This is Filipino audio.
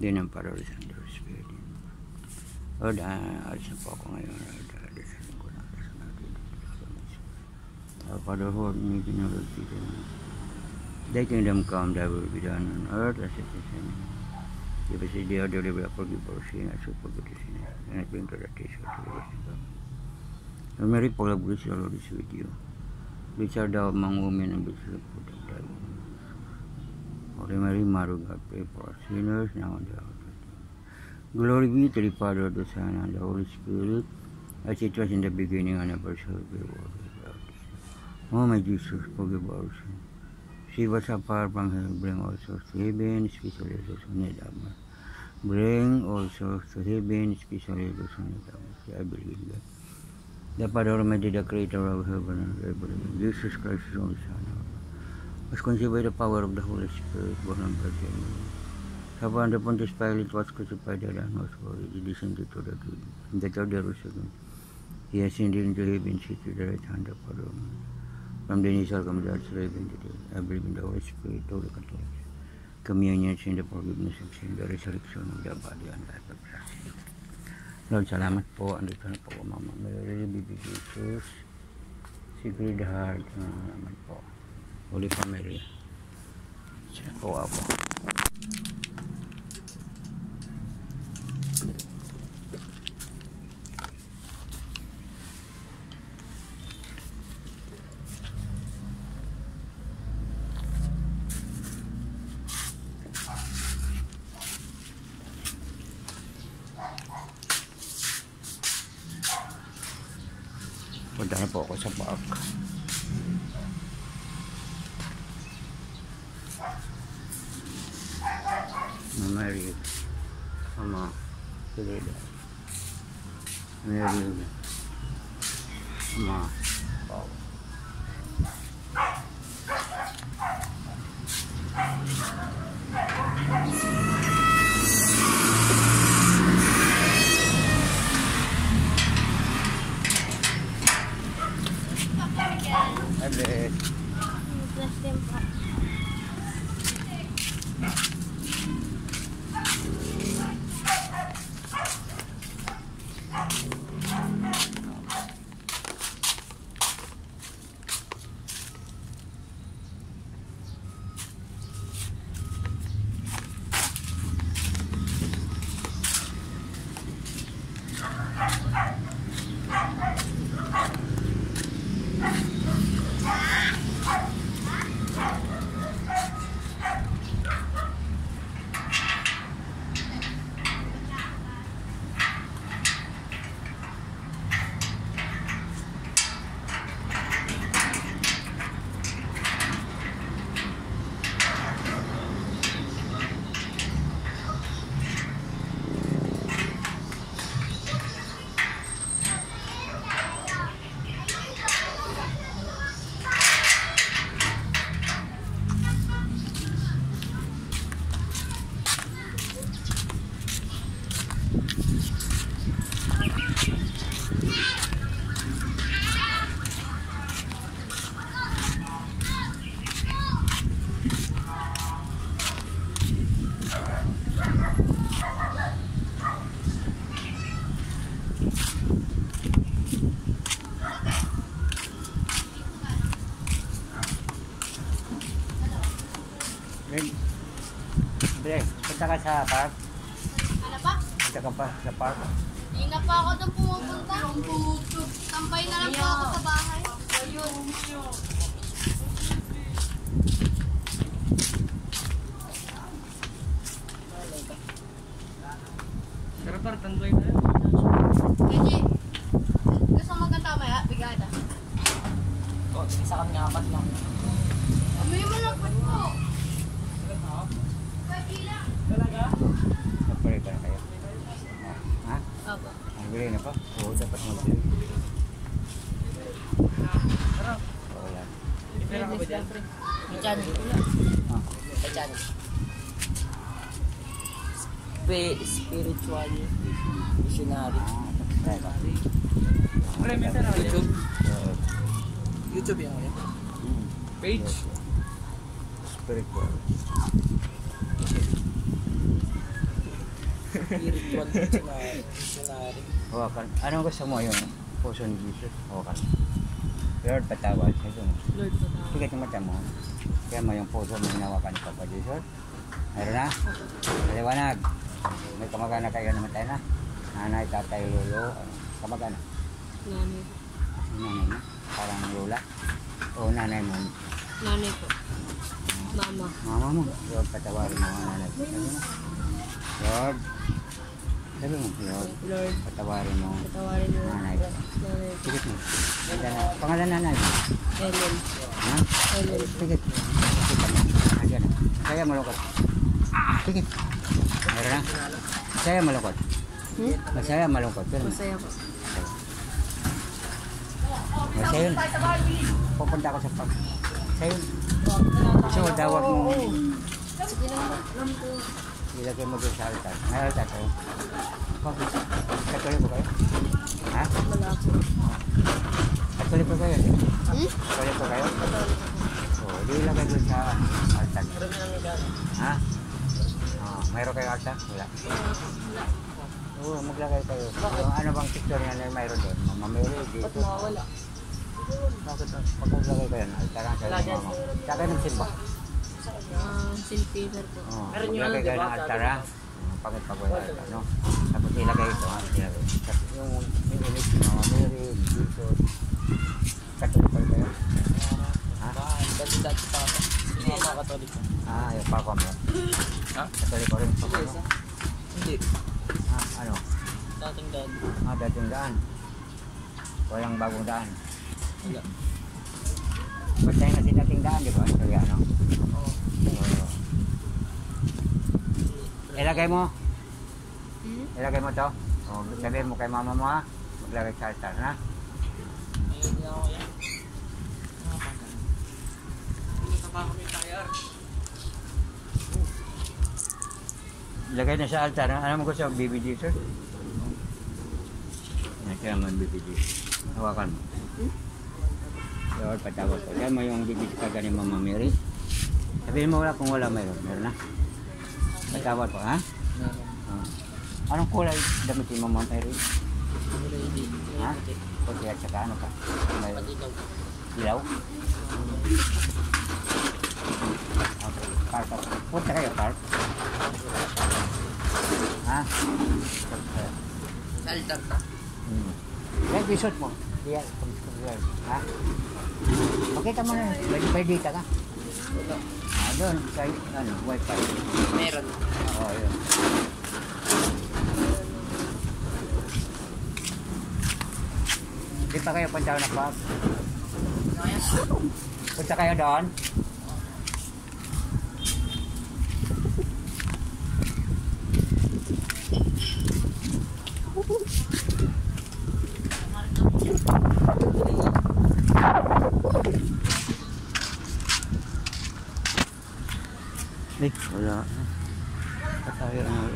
Din ang parolis ng Holy Spirit. Lord, uh, alis na po ako ngayon. Lord, alis na ko. Alis na natin. Father, heaven, hallowed be thy kingdom come, thy will be done on earth as it is in heaven. Give us this day daily bread, forgive our sin, as we forgive the sinners. And not bring to the us from evil. Hail Mary, full of grace, the Lord is with you. Blessed art thou among women, and blessed is the fruit of thy womb. Of pray for sinners, now and the our. Glory be to the Father, the Son, and the Holy Spirit, as it was in the beginning, and ever shall be, world without end. O my Jesus, forgive our sins. Save us apart from hell, bring all souls to heaven, especially those who need of mercy. Bring all souls to heaven, especially those who need of mercy. I believe God. The Father Almighty, the Creator of heaven and earth, Jesus Christ, His only Son, our was conceived by the power of the Holy Spirit, born of Virgin Mary. Suffered under Pontius Pilate, was crucified, and was buried. He descended to the. And the third day. He ascended into heaven, seated at the right hand of Father. From the shall come the the dead. I believe in the Holy Spirit, Holy Catholic, communion, sin, the forgiveness of sin, the resurrection of the body, and life of Christ. Lord, salamat po. Andito na po, Mama Mary, Baby Jesus, Sacred Heart, uh, salamat po. Holy Family. Po ako. Punta na po ako sa park. Mama Mary. Mama. Pilida. Mary. Mama. Wow. Sa park. Ano ba? Punta ka pa sa park. Hindi na pa ako doon pumupunta. Tampay na lang po ako sa bahay. Ayun. Sarap parang tanduay na. Kasi, gusto mo magkanta maya? Bigada. Oh, isa kami apat lang. Amay mo lang po. Pwede lang. Talaga? Nagpare ka na kayo. Ha? Opo. Ang bili na pa? Oo, dapat mag-bili. Sarap. Oo yan. May pera ka ba dyan? Diyan. Spi- spiritual missionary. Pre, may pera? YouTube. Uh, YouTube yan. yan. mm, Page? Spiritual. Spiritual missionary. missionary. Hawakan. Anong gusto mo yung puso ni Jesus? Hawakan. Lord, patawad. Ito mo. Lord, patawad. Yung mata mo. Kaya mo yung puso mo hinawakan ni Papa Jesus. Meron na? Maliwanag. May kamag-anak kayo naman tayo na. Nanay, tatay, lolo. ano, Kamag-anak. Nanay. Nanay mo. Parang lola. O nanay mo. Nanay po. Mama. Mama mo. Lord, patawarin mo ang nanay. Mo. Lord. Sabi mo. Lord, Lord, patawarin mo. patawarin mo. Nanay. Nanay. Tigat mo. Ganda na. Pangalan nanay. Helen. Ha? Helen. Tigat. Kita mo. Nandiyan na. Kaya malungkot. Tigat. Meron na. Masaya malungkot. Hmm? Masaya malungkot. Masaya po. Masaya yun. Pupunta ako sa pag. Masaya yun. Gusto mo tawag mo. Sige lang po. Ilagay mo doon sa altar. May altar kayo. Bakit? Katuloy po kayo? Ha? Wala po. Katuloy po kayo? Hmm? Katuloy po kayo? Oo. Di ilagay doon sa altar. Ha? Oh, mayroon kayo altar? Wala. Oo, maglagay kayo. Yung ano bang picture niya na mayroon doon? Mama Mary, Ba't dito. mawawala? Bakit? Maglagay kayo altar ang Wala sa dyan. mama. Saka kayo nagsimba. Ah, St. Peter po. Oo, Meron yung ano, diba? ng altar ha. Pangit pag wala altar, no? Tapos ilagay ito ha. Ilagay. Tapos yung ni Mama Mary, Jesus. Katuloy pa kayo? Ha? Ah, dati dati pa ako. Yung mga katoliko. Ah, yung papa mo. Ha? Katuloy ko rin. Hindi. Ah, ano? Dating dati. Ah, dating daan. Walang bagong daan. Wala. Basta yung kasi dating daan, di ba? Sorry, ano? Oo. Oo. Ilagay mo. Hmm? Ilagay mo to. O, sabihin mo kay mama mo ha. Maglagay sa altar, na. Ilagay na sa altar. ha? Ano mo gusto? Baby Jesus? Yan, kaya man baby Jesus. Hawakan mo. Lord, patawag ko. Yan mo yung baby Jesus ni Mama Mary. Sabihin mo wala kung wala mayroon. Meron na. Patawad ko, ha? Meron. Ah. Anong kulay damit ni Mama Mary? Wala hindi. Ha? Puti at saka ano pa? May Patikaw. ilaw? Okay. Park ako. Punta kayo, park. Ha? Punta. Sa altar na. Hmm. Yan, bisot mo. Diyan. Ha? Makita mo na, may, may data ka. Wala. Ah, doon, sa, ano, wifi. Meron. Oo, yun. Di pa kayo punta na park? Punta kayo doon? Eh, wala. Patay ang